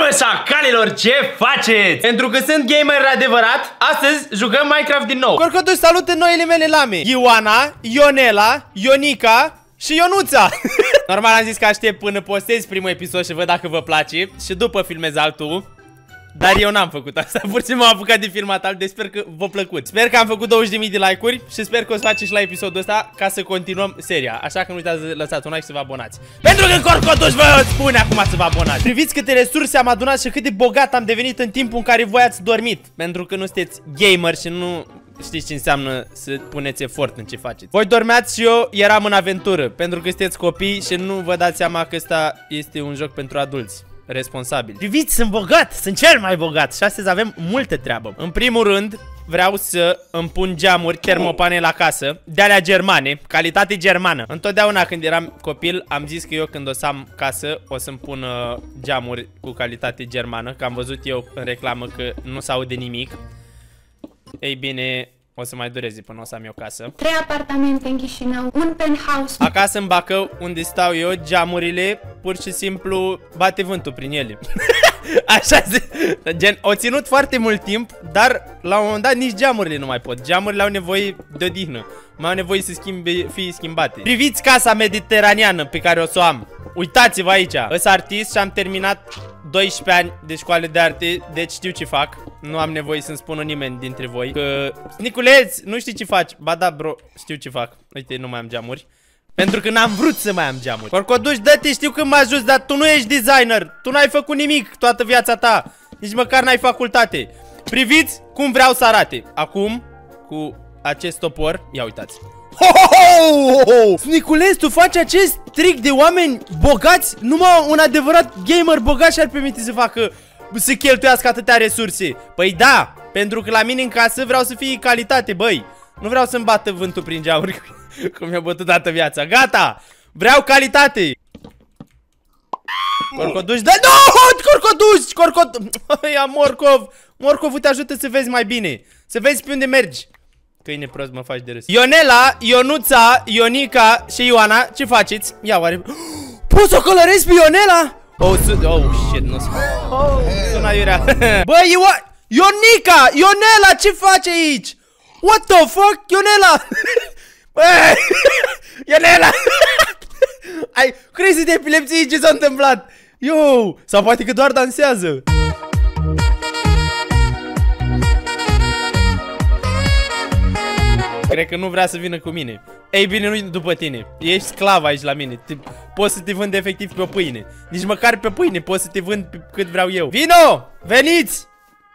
Mamă, șacalilor, ce faceți? Pentru că sunt gamer adevărat, astăzi jucăm Minecraft din nou. Corcotuș, salut în noile mele lame. Ioana, Ionela, Ionica și Ionuța. Normal am zis că aștept până postez primul episod și văd dacă vă place și după filmez altul. Dar eu n-am făcut asta, pur și simplu am apucat de filmat alt, deci sper că v-a plăcut. Sper că am făcut 20.000 de like-uri și sper că o să faceți și la episodul ăsta ca să continuăm seria. Așa că nu uitați să lăsați un like și să vă abonați. Pentru că Corcotuș vă spune acum să vă abonați. Priviți câte resurse am adunat și cât de bogat am devenit în timpul în care voi ați dormit. Pentru că nu sunteți gamer și nu știți ce înseamnă să puneți efort în ce faceți. Voi dormeați și eu eram în aventură, pentru că sunteți copii și nu vă dați seama că ăsta este un joc pentru adulți responsabil. Priviți, sunt bogat, sunt cel mai bogat și astăzi avem multe treabă. În primul rând, vreau să îmi pun geamuri termopane la casă, de alea germane, calitate germană. Întotdeauna când eram copil, am zis că eu când o să am casă, o să-mi pun uh, geamuri cu calitate germană, că am văzut eu în reclamă că nu s-aude nimic. Ei bine, o să mai dureze până o să am eu casă. Trei apartamente în Chișinău, un penthouse. Acasă în Bacău, unde stau eu, geamurile, pur și simplu bate vântul prin ele. Așa se... Gen, au ținut foarte mult timp, dar la un moment dat nici geamurile nu mai pot. Geamurile au nevoie de odihnă. Mai au nevoie să schimbe, fie schimbate. Priviți casa mediteraneană pe care o să o am. Uitați-vă aici. Îs artist și am terminat 12 ani de școală de arte, deci știu ce fac. Nu am nevoie să-mi spună nimeni dintre voi că... Niculeț, nu știi ce faci. Ba da, bro, știu ce fac. Uite, nu mai am geamuri. Pentru că n-am vrut să mai am geamuri. Corcoduș, dă-te, știu că m-a ajuns, dar tu nu ești designer. Tu n-ai făcut nimic toată viața ta. Nici măcar n-ai facultate. Priviți cum vreau să arate. Acum, cu acest topor, ia uitați. Ho, ho, ho, ho! Niculeț, tu faci acest trick de oameni bogați? Numai un adevărat gamer bogat și-ar permite să facă să cheltuiască atâtea resurse. Păi da, pentru că la mine în casă vreau să fie calitate, băi. Nu vreau să-mi bată vântul prin geamuri cum mi-a bătut toată viața. Gata! Vreau calitate! Corcoduș, da, nu! Corcoduș! Corcoduș! Ia Morcov! Morcov te ajută să vezi mai bine. Să vezi pe unde mergi. Câine prost mă faci de râs. Ionela, Ionuța, Ionica și Ioana, ce faceți? Ia oare... Poți să o colorezi pe Ionela? Oh, su oh shit, nu oh, sună iurea. Bă, Io Ionica, Ionela, ce faci aici? What the fuck, Ionela? Bă, Ionela! Ai crize de epilepsie, ce s-a întâmplat? Yo, sau poate că doar dansează. Cred că nu vrea să vină cu mine. Ei bine, nu după tine. Ești sclav aici la mine. Te, poți să te vând efectiv pe pâine. Nici măcar pe pâine, poți să te vând pe cât vreau eu. Vino! Veniți!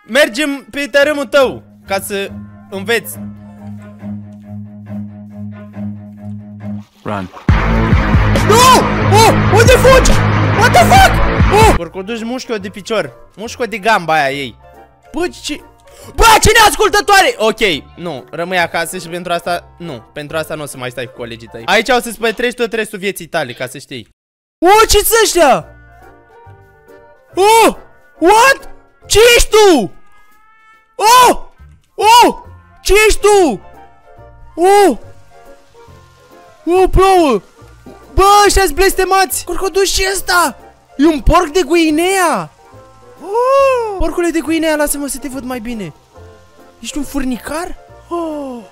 Mergem pe tărâmul tău ca să înveți. Run. Nu! Oh! Unde fugi? What the fuck? Oh! Corcoduș mușcă de picior. Mușcă de gamba aia ei. Bă, ce... Bă, cine ascultătoare? Ok, nu, rămâi acasă și pentru asta, nu, pentru asta nu o să mai stai cu colegii tăi. Aici o să-ți petreci tot restul vieții tale, ca să știi. Oh, ce-s ăștia? Oh, what? Ce ești tu? Oh, oh, ce ești tu? Oh, oh, plouă. Bă, ăștia-s blestemați. Corcoduș și ăsta. E un porc de Guinea. Oh! Porcule de Guinea, lasă-mă să te văd mai bine. Ești un furnicar? Oh!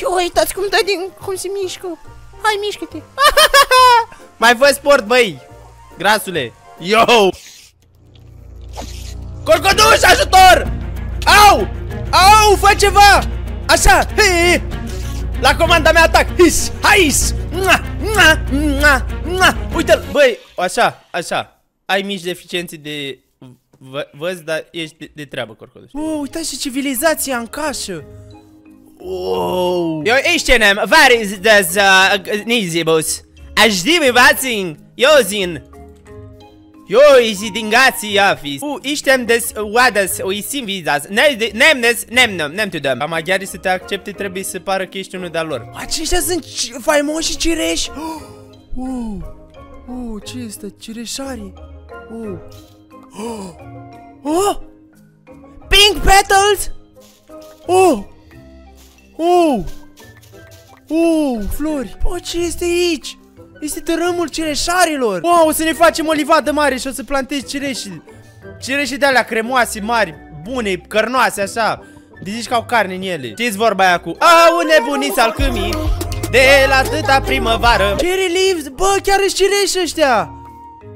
Eu, uitați cum dă din... cum se mișcă. Hai, mișcă-te. mai fă sport, băi. Grasule. Yo! Corcoduș, ajutor! Au! Au, fă ceva! Așa! Hei! La comanda mea atac! His! Hais! Uite-l! Băi, așa, așa. Ai mici deficiențe de văz, dar ești de, de treabă, Corcoduș. Oh, uitați ce civilizație în casă! Oh. Jo, ich kenne, var ist das uh, Nisibus? Aș mi vațin, Jozin. Jo, ich din gați afis. U, iștem des uadas, o isim vizas. Nemnes, nemnem, nem tudăm. Ca maghiarii să te accepte trebuie să pară că ești unul de-al lor. Aceștia sunt faimoși cireși. Oh, oh, ce este? Cireșarii. Oh. Oh! Oh! Pink petals! Oh! Oh! Oh, flori! Oh, ce este aici? Este tărâmul cireșarilor! Wow, o să ne facem o livadă mare și o să plantezi cireși Cireșe de alea cremoase, mari, bune, cărnoase, așa. De zici că au carne în ele. Știți vorba aia cu Au nebuniți al câmii De la atâta primăvară Cherry leaves, bă, chiar își cireși ăștia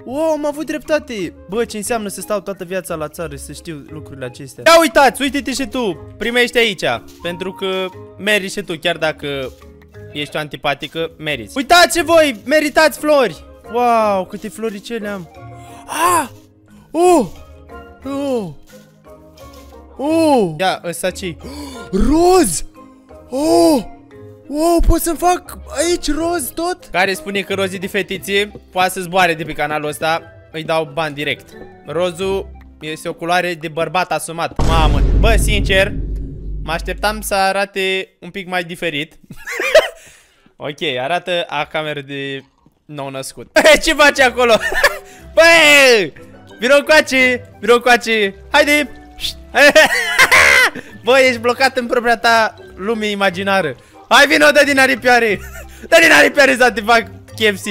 Wow, am avut dreptate Bă, ce înseamnă să stau toată viața la țară Să știu lucrurile acestea Ia uitați, uite-te și tu Primești aici Pentru că meriți și tu Chiar dacă ești o antipatică, meriți Uitați voi, meritați flori Wow, câte floricele am Ah! Oh! Oh! Oh! Ia, ăsta ce Roz! Oh! Wow, pot să-mi fac aici roz tot? Care spune că rozii de fetiție poate să zboare de pe canalul ăsta Îi dau bani direct Rozul este o culoare de bărbat asumat Mamă, bă, sincer Mă așteptam să arate un pic mai diferit Ok, arată a cameră de nou născut Ce faci acolo? Băi! Vino coace! Vino coace! Haide! Bă, ești blocat în propria ta lume imaginară Hai vino, dă din aripioare Dă din aripioare să te fac KFC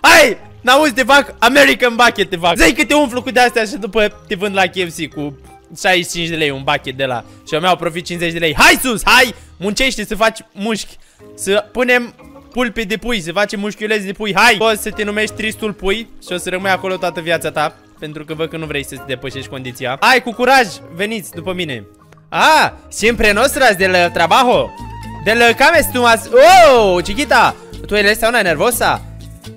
Hai! N-auzi, te fac American Bucket te fac Zăi că te umflu cu de-astea și după te vând la KFC cu 65 de lei un bucket de la Și eu mi-au profit 50 de lei Hai sus, hai! Muncește să faci mușchi Să punem pulpe de pui, să facem mușchiuleți de pui Hai! Poți să te numești Tristul Pui Și o să rămâi acolo toată viața ta Pentru că văd că nu vrei să te depășești condiția Hai, cu curaj! Veniți după mine Ah, siempre nostras del trabajo Del cames tú más. Oh, chiquita Tú eres una nervosa.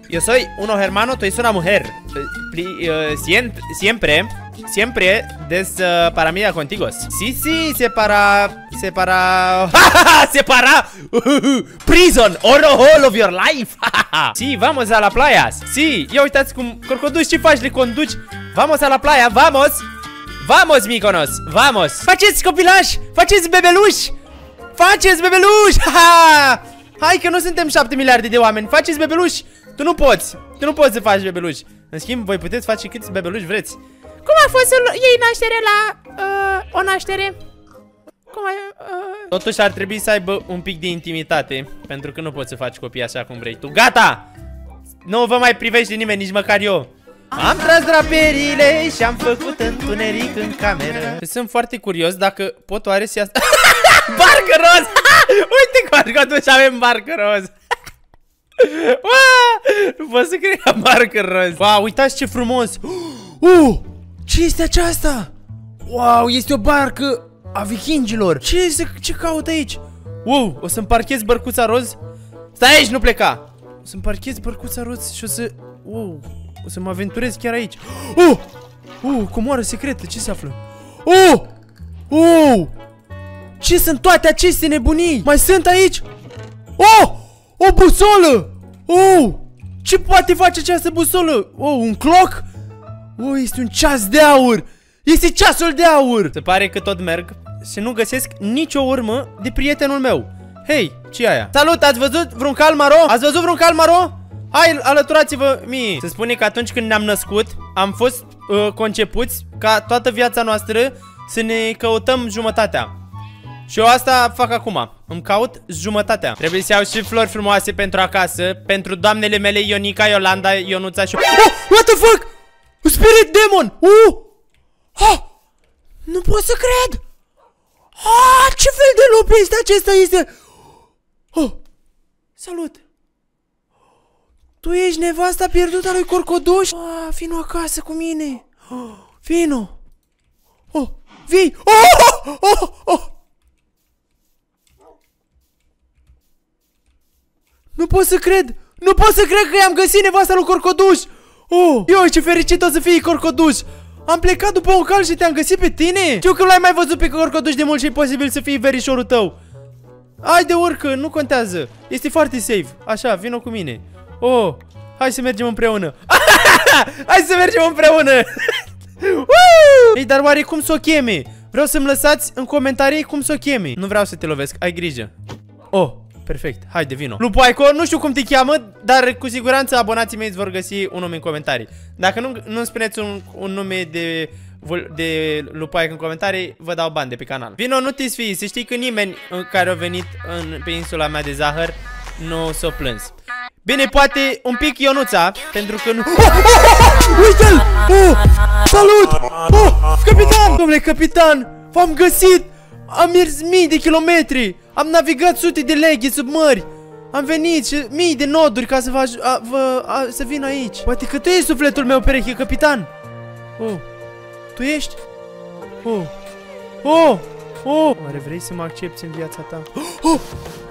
Yo soy unos hermanos, tú eres una mujer. Uh, siempre, siempre Siempre des uh, para mí contigo. Sí, sí, se para Se para Se para. Prison All, all of your life. Sí, vamos a la playa. Sí, ia uitați cum ce faci? Le conduci? Vamos a la playa, vamos. Vamos, Miconos, vamos. Faceți copilași, faceți bebeluși Faceți bebeluși! Ha! Hai că nu suntem 7 miliarde de oameni. Faceți bebeluși! Tu nu poți, tu nu poți să faci bebeluși. În schimb, voi puteți face câți bebeluși vreți. Cum a fost să iei naștere la uh, o naștere? Cum ai... Uh... Totuși ar trebui să aibă un pic de intimitate Pentru că nu poți să faci copii așa cum vrei tu. Gata! Nu vă mai privește nimeni, nici măcar eu. Am tras draperile și am făcut întuneric în cameră. Sunt foarte curios dacă pot oare să ia... barcă roz! Uite cu atunci avem barcă roz Nu pot să cred că barcă roz Wow, uitați ce frumos Uh, ce este aceasta? Wow, este o barcă a vikingilor Ce, este, ce caut aici? Wow, o să-mi parchez bărcuța roz? Stai aici, nu pleca O să-mi parchez bărcuța roz și o să... Wow, o să mă aventurez chiar aici. Oh! Oh, comoară secretă, ce se află? Oh! Oh! Ce sunt toate aceste nebunii? Mai sunt aici? Oh! O busolă! Oh! Ce poate face această busolă? Oh, un cloc? Oh, este un ceas de aur! Este ceasul de aur! Se pare că tot merg și nu găsesc nicio urmă de prietenul meu. Hei, ce aia? Salut, ați văzut vreun cal maro? Ați văzut vreun cal maro? Hai, alăturați-vă mie! Se spune că atunci când ne-am născut, am fost uh, concepuți ca toată viața noastră să ne căutăm jumătatea. Și eu asta fac acum. Îmi caut jumătatea. Trebuie să iau și flori frumoase pentru acasă, pentru doamnele mele Ionica, Iolanda, Ionuța și... Oh! What the fuck? Spirit Demon! Uh! Oh! Nu pot să cred! Ah, ce fel de lup este acesta? Este... Oh! Salut! Tu ești nevasta pierdută a lui Corcoduș? Ah, vino acasă cu mine. Oh, vino. Oh, vii. Oh, oh, oh, oh. Nu pot să cred. Nu pot să cred că i-am găsit nevasta lui Corcoduș. Oh, eu ce fericit o să fii Corcoduș. Am plecat după un cal și te-am găsit pe tine? Știu că l-ai mai văzut pe Corcoduș de mult și e posibil să fii verișorul tău. Hai de urcă, nu contează. Este foarte safe. Așa, vino cu mine. Oh, hai să mergem împreună. hai să mergem împreună. Ei, dar oare cum să o cheme? Vreau să-mi lăsați în comentarii cum să o cheme. Nu vreau să te lovesc, ai grijă. Oh, perfect, hai de vino. Lupoaico, nu știu cum te cheamă, dar cu siguranță abonații mei îți vor găsi un nume în comentarii. Dacă nu, nu spuneți un, un nume de de Lupaic în comentarii, vă dau bani de pe canal. Vino, nu te sfii, să știi că nimeni care a venit în, pe insula mea de zahăr nu s-a plâns. Bine, poate un pic Ionuța, pentru că nu... Oh, oh, oh, Uite-l! Oh, salut! Oh, capitan! Domnule capitan, v-am găsit! Am mers mii de kilometri! Am navigat sute de leghe sub mări! Am venit și mii de noduri ca să vă, aj- a, vă a, să vin aici. Poate că tu ești sufletul meu pereche, capitan. Oh, tu ești? Oh, oh, oh. Oare vrei să mă accepti în viața ta? Oh,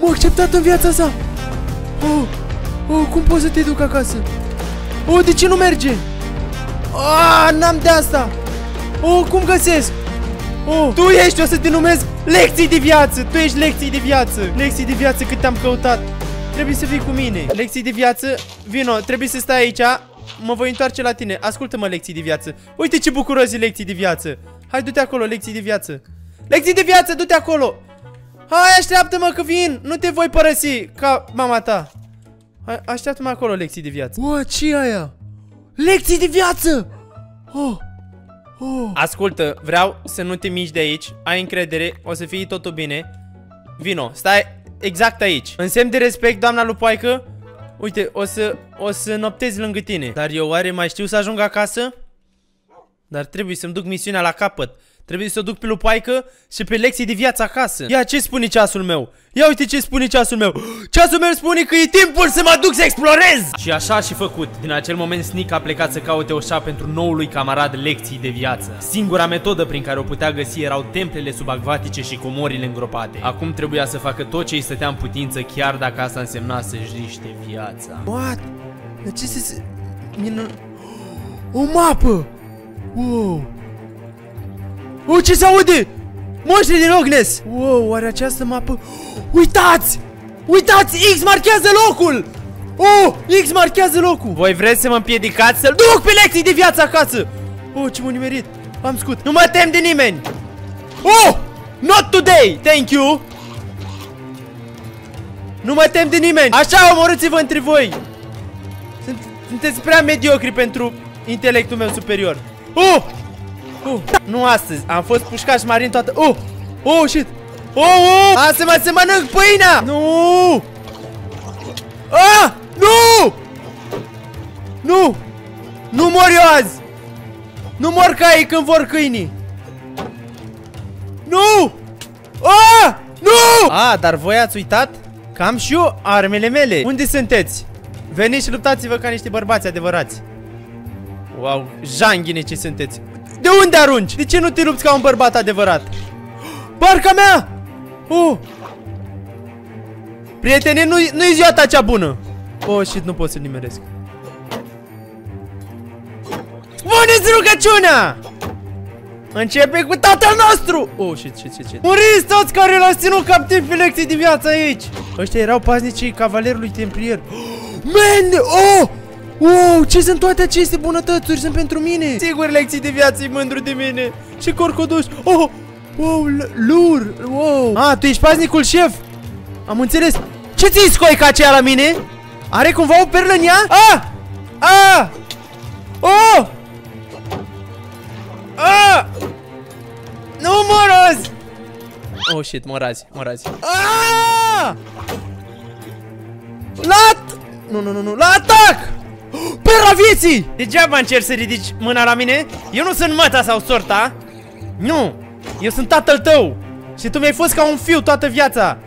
m-a acceptat în viața sa. Oh, oh, cum poți să te duc acasă? Oh, de ce nu merge? Ah, n-am de asta. Oh, cum găsesc? Oh, tu ești, o să te numesc lecții de viață. Tu ești lecții de viață. Lecții de viață cât te-am căutat. Trebuie să vii cu mine. Lecții de viață, vino, trebuie să stai aici. Mă voi întoarce la tine. Ascultă-mă lecții de viață. Uite ce bucuros e lecții de viață. Hai, du-te acolo, lecții de viață. Lecții de viață, du-te acolo. Hai, așteaptă-mă că vin. Nu te voi părăsi ca mama ta. Hai, așteaptă-mă acolo, lecții de viață. Ua, ce aia? Lecții de viață! Oh, oh. Ascultă, vreau să nu te mici de aici. Ai încredere, o să fie totul bine. Vino, stai exact aici. În semn de respect, doamna lupoaică, uite, o să, o să noptezi lângă tine. Dar eu oare mai știu să ajung acasă? Dar trebuie să-mi duc misiunea la capăt. Trebuie să o duc pe lupoaică și pe lecții de viață acasă. Ia ce spune ceasul meu? Ia uite ce spune ceasul meu. Ceasul meu spune că e timpul să mă duc să explorez. Și așa a și făcut. Din acel moment Snick a plecat să caute o șa pentru noului camarad lecții de viață. Singura metodă prin care o putea găsi erau templele subacvatice și comorile îngropate. Acum trebuia să facă tot ce îi stătea în putință, chiar dacă asta însemna să-și riște viața. What? De ce se... Minun... O mapă! Wow! Oh, ce se aude? Monștri din Loch Ness! Wow, oare această mapă... Uitați! Uitați! X marchează locul! Oh, X marchează locul! Voi vreți să mă împiedicați să-l duc pe lecții de viață acasă? Oh, ce m-a nimerit! Am scut! Nu mă tem de nimeni! Oh! Not today! Thank you! Nu mă tem de nimeni! Așa, omorâți-vă între voi! Sunt, sunteți prea mediocri pentru intelectul meu superior. Oh! Oh, nu astăzi, am fost pușcaș marin toată... Oh! Oh, shit! Oh, oh! Lasă-mă să mănânc pâinea! Nu! Ah! Nu! Nu! Nu mor eu azi! Nu mor caii când vor câinii! Nu! Ah! Nu! Ah, dar voi ați uitat? Că am și eu armele mele. Unde sunteți? Veniți și luptați-vă ca niște bărbați adevărați. Wow, janghine ce sunteți. De unde arunci? De ce nu te lupți ca un bărbat adevărat? Barca mea! Oh! Prietene, nu-i nu ziua ta cea bună! Oh, shit, nu pot să nimeresc. Spuneți rugăciunea! Începe cu tatăl nostru! Oh, shit, shit, shit, shit. Muriți toți care l-ați ținut captiv pe lecții de viață aici! Ăștia erau paznicii cavalerului templier. Man! Oh! Wow, ce sunt toate aceste bunătățuri? Sunt pentru mine! Sigur, lecții de viață e mândru de mine! Și corcoduș! Oh! Wow, lur! Wow! Ah, tu ești paznicul șef! Am înțeles! Ce ți-i scoica aceea la mine? Are cumva o perlă în ea? Ah! Ah! Oh! Ah! Nu moroz! Oh shit, morazi, morazi. Ah! Lat! Nu, nu, nu, nu, la atac! Perla vieții! Degeaba încerci să ridici mâna la mine? Eu nu sunt măta sau sorta Nu! Eu sunt tatăl tău Și tu mi-ai fost ca un fiu toată viața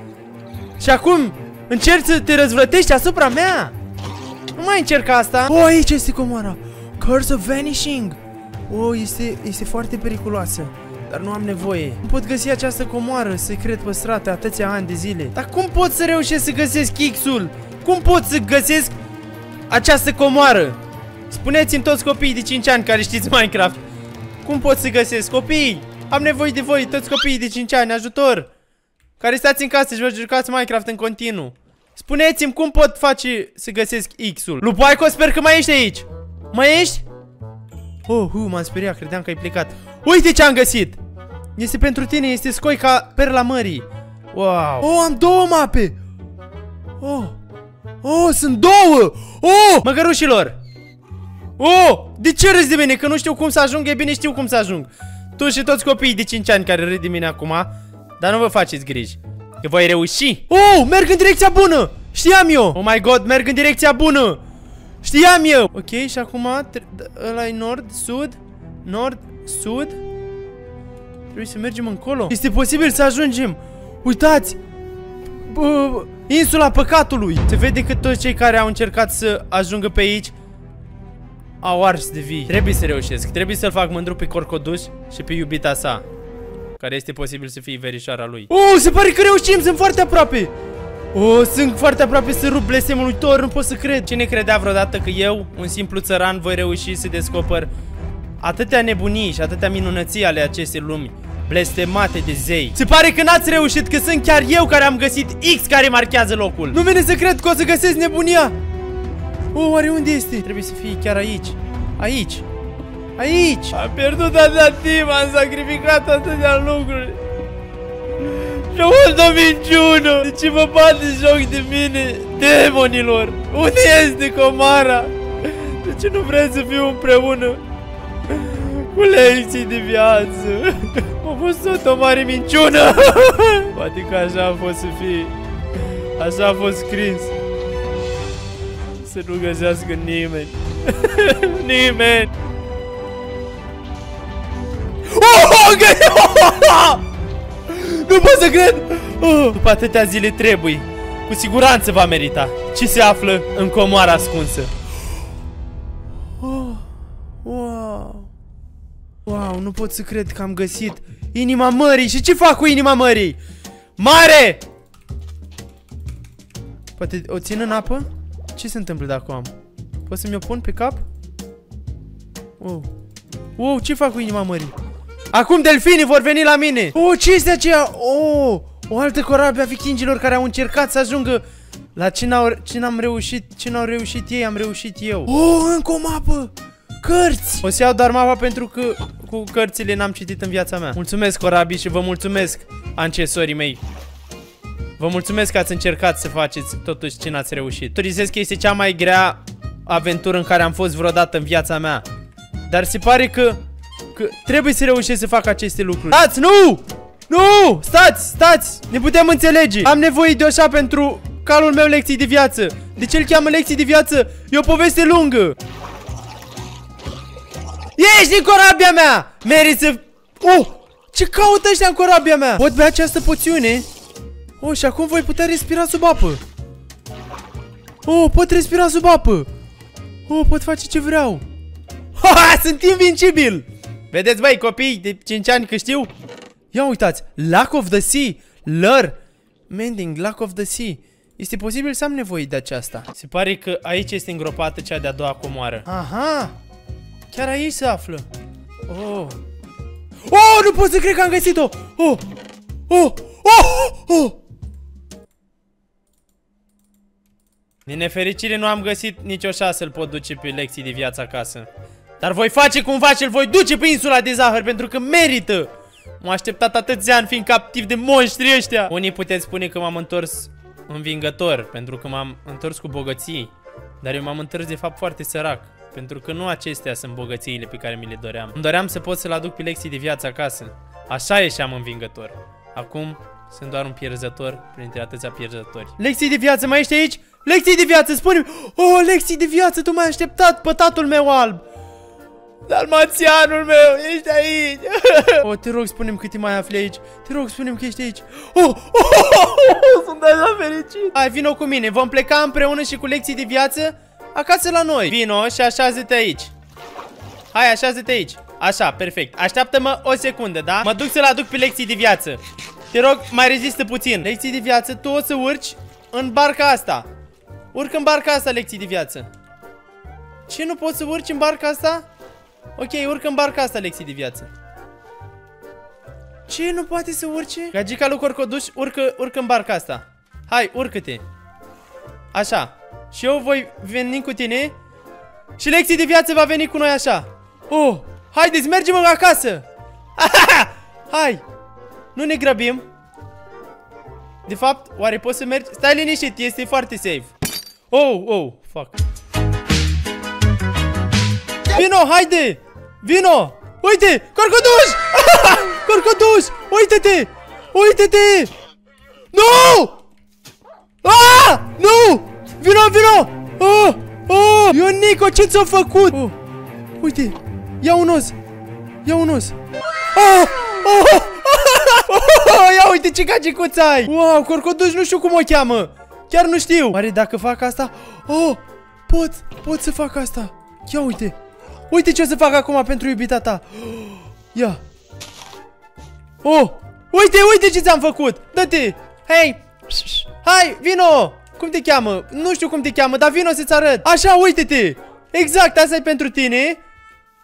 Și acum încerci să te răzvrătești asupra mea Nu mai încerca asta Oh, aici este comoara Curse of Vanishing Oh, este, este foarte periculoasă dar nu am nevoie. Nu pot găsi această comoară secret păstrată atâția ani de zile. Dar cum pot să reușesc să găsesc X-ul? Cum pot să găsesc această comoară? Spuneți-mi toți copiii de 5 ani care știți Minecraft. Cum pot să găsesc? Copii! Am nevoie de voi, toți copiii de 5 ani, ajutor! Care stați în casă și vă jucați Minecraft în continuu. Spuneți-mi cum pot face să găsesc X-ul. Lupoaico, sper că mai ești aici. Mai ești? Oh, uh, m-am speriat, credeam că ai plecat. Uite ce am găsit! Este pentru tine, este scoica perla mării. Wow! Oh, am două mape! Oh! Oh, sunt două! Oh! Măgărușilor! Oh! De ce râzi de mine? Că nu știu cum să ajung? E bine știu cum să ajung. Tu și toți copiii de 5 ani care râd de mine acum, dar nu vă faceți griji. Că voi reuși. Oh! Merg în direcția bună! Știam eu! Oh my god, merg în direcția bună! Știam eu! Ok, și acum ăla e nord, sud, nord, sud. Trebuie să mergem încolo. Este posibil să ajungem. Uitați! Bă, insula păcatului. Se vede că toți cei care au încercat să ajungă pe aici au ars de vii. Trebuie să reușesc. Trebuie să-l fac mândru pe Corcoduș și pe iubita sa. Care este posibil să fie verișoara lui. Oh, se pare că reușim, sunt foarte aproape. Oh, sunt foarte aproape să rup blestemul lui Thor, nu pot să cred. Cine credea vreodată că eu, un simplu țăran, voi reuși să descoper atâtea nebunii și atâtea minunății ale acestei lumi blestemate de zei. Se pare că n-ați reușit, că sunt chiar eu care am găsit X care marchează locul. Nu vine să cred că o să găsesc nebunia. Oh, oare unde este? Trebuie să fie chiar aici. Aici. Aici. Am pierdut atâta timp, am sacrificat atâtea lucruri. Și am fost o minciună. De ce vă bate joc de mine, demonilor? Unde este Comara? De ce nu vreți să fiu împreună? Cu lecții de viață. A fost tot o mare minciună. Poate că așa a fost să fie. Așa a fost scris. Să nu găsească nimeni. nimeni. Oh, oh, nu pot să cred! Oh, după atâtea zile trebuie. Cu siguranță va merita. Ce se află în comoara ascunsă? Wow, nu pot să cred că am găsit inima mării. Și ce fac cu inima mării? Mare! Poate o țin în apă? Ce se întâmplă dacă o am? Pot să mi-o pun pe cap? Wow. Wow, ce fac cu inima mării? Acum delfinii vor veni la mine Oh, ce este aceea? Oh, o altă corabie a vikingilor care au încercat să ajungă La ce n-am reușit Ce n-au reușit ei, am reușit eu Oh, încă o mapă Cărți! O să iau doar mapa pentru că cu cărțile n-am citit în viața mea Mulțumesc corabii și vă mulțumesc Ancesorii mei Vă mulțumesc că ați încercat să faceți totuși ce n-ați reușit Turizez că este cea mai grea aventură în care am fost vreodată în viața mea Dar se pare că Că trebuie să reușesc să fac aceste lucruri Stați, nu! Nu! Stați, stați! Ne putem înțelege Am nevoie de așa pentru calul meu lecții de viață De ce îl cheamă lecții de viață? E o poveste lungă Ești din corabia mea! Meri să... Oh! Ce caută ăștia în corabia mea? Pot bea această poțiune? Oh, și acum voi putea respira sub apă Oh, pot respira sub apă Oh, pot face ce vreau Ha, sunt invincibil Vedeți, băi, copii de 5 ani că știu? Ia uitați, Lack of the Sea, lăr, Mending, Lack of the Sea. Este posibil să am nevoie de aceasta. Se pare că aici este îngropată cea de-a doua comoară. Aha! Chiar aici se află. Oh! Oh, nu pot să cred că am găsit-o! Oh! Oh! Oh! Oh! Din nefericire nu am găsit nicio șansă să-l pot duce pe lecții de viață acasă. Dar voi face cumva și îl voi duce pe insula de zahăr pentru că merită. M-am așteptat atâția ani fiind captiv de monștri ăștia. Unii puteți spune că m-am întors învingător pentru că m-am întors cu bogății. Dar eu m-am întors de fapt foarte sărac. Pentru că nu acestea sunt bogățiile pe care mi le doream. Îmi doream să pot să-l aduc pe lecții de viață acasă. Așa ieșeam învingător. Acum sunt doar un pierzător printre atâția pierzători. Lecții de viață, mai ești aici? Lecții de viață, spune-mi! Oh, lecții de viață, tu m-ai așteptat, pătatul meu alb! Dalmațianul meu, ești aici! Oh, te rog, spune-mi cât mai afli aici. Te rog, spune-mi că ești aici. Oh, oh, oh, oh, sunt așa fericit. Hai, vino cu mine. Vom pleca împreună și cu lecții de viață acasă la noi. Vino și așează-te aici. Hai, așează-te aici. Așa, perfect. Așteaptă-mă o secundă, da? Mă duc să-l aduc pe lecții de viață. Te rog, mai rezistă puțin. Lecții de viață, tu o să urci în barca asta. Urc în barca asta, lecții de viață. Ce, nu poți să urci în barca asta? Ok, urcă în barca asta lecții de viață. Ce? Nu poate să urce? Gagica lui Corcoduș urcă, urcă în barca asta. Hai, urcă-te. Așa. Și eu voi veni cu tine. Și lecții de viață va veni cu noi așa. Oh, haideți, mergem acasă. Hai. Nu ne grăbim. De fapt, oare poți să mergi? Stai liniștit, este foarte safe. Oh, oh, fuck. Vino, haide! Vino! Uite! Corcoduș! Corcoduș! Uite-te! Uite-te! Nu! Ah! Nu! Vino, vino! Ah! Ah! Ionico, ce ți-a făcut? Oh. Uite, ia un os. Ia un os. Ah! Oh! Oh! Ia uite ce cacicuț ai! Wow, corcoduș nu știu cum o cheamă. Chiar nu știu. Oare dacă fac asta... Oh! Pot, pot să fac asta. Ia uite. Uite ce o să fac acum pentru iubita ta. Ia. Oh! Uite, uite ce ți-am făcut! Dă-te! Hei! Hai, vino! Cum te cheamă? Nu știu cum te cheamă, dar vino să-ți arăt. Așa, uite-te! Exact, asta e pentru tine.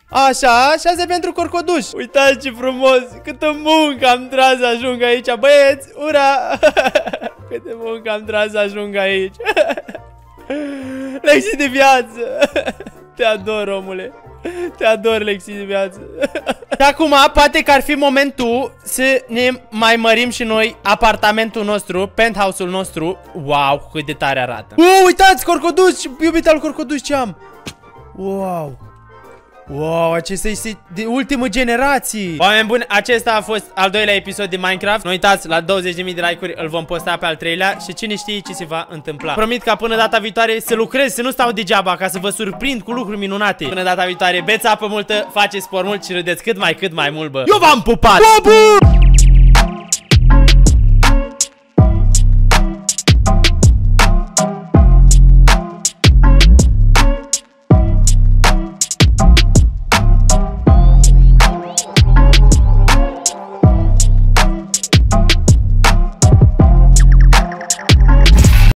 Așa, și asta e pentru corcoduș. Uitați ce frumos! Câtă muncă am tras să ajung aici, băieți! Ura! Câtă muncă am tras să ajung aici. Lecții de viață! Te ador, omule! Te ador, lecții de viață. Și acum, poate că ar fi momentul să ne mai mărim și noi apartamentul nostru, penthouse-ul nostru. Wow, cât de tare arată. Uh, uitați, corcoduș, iubit al corcoduș ce am. Wow. Wow, acesta este de ultimă generație Oameni buni, acesta a fost al doilea episod de Minecraft. Nu uitați, la 20.000 de like-uri îl vom posta pe al treilea Și cine știe ce se va întâmpla. Promit ca până data viitoare să lucrez, să nu stau degeaba Ca să vă surprind cu lucruri minunate. Până data viitoare, beți apă multă, faceți sport mult și râdeți cât mai cât mai mult, bă. Eu v-am pupat! Bă, bă!